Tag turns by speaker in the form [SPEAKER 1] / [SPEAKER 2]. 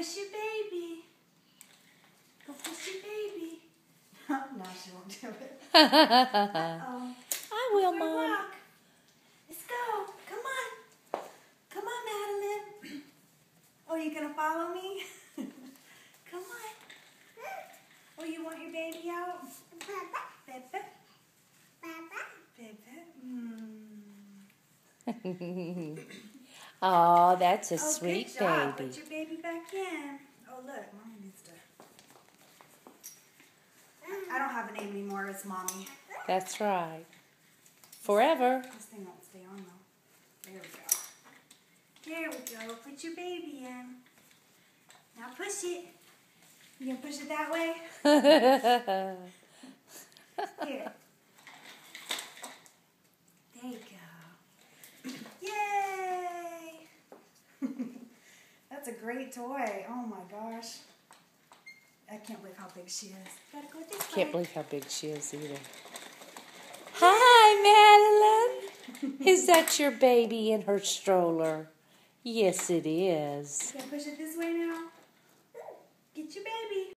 [SPEAKER 1] push your baby. Go push your baby. no, she won't do it. Uh-oh.
[SPEAKER 2] I will, Mom.
[SPEAKER 1] rock. Let's go. Come on. Come on, Madelyn. Oh, you gonna follow me? Come on. Oh, you want your baby out? Bebe. Bebe. Mm.
[SPEAKER 2] oh, that's a
[SPEAKER 1] Oh,
[SPEAKER 2] sweet baby.
[SPEAKER 1] Back in. Oh, look, mommy needs to. I don't have a name anymore. It's mommy.
[SPEAKER 2] That's right. Forever.
[SPEAKER 1] This thing won't stay on though. There we go. There we go. Put your baby in. Now push it. You gonna push it that way? Here. There you go. Yay! That's a great toy. Oh my gosh. I can't believe how big she is. Gotta go this
[SPEAKER 2] Can't
[SPEAKER 1] way.
[SPEAKER 2] believe how big she is either. Hi, Madelyn. Is that your baby in her stroller? Yes, it is.
[SPEAKER 1] Can gonna push it this way now? Get your baby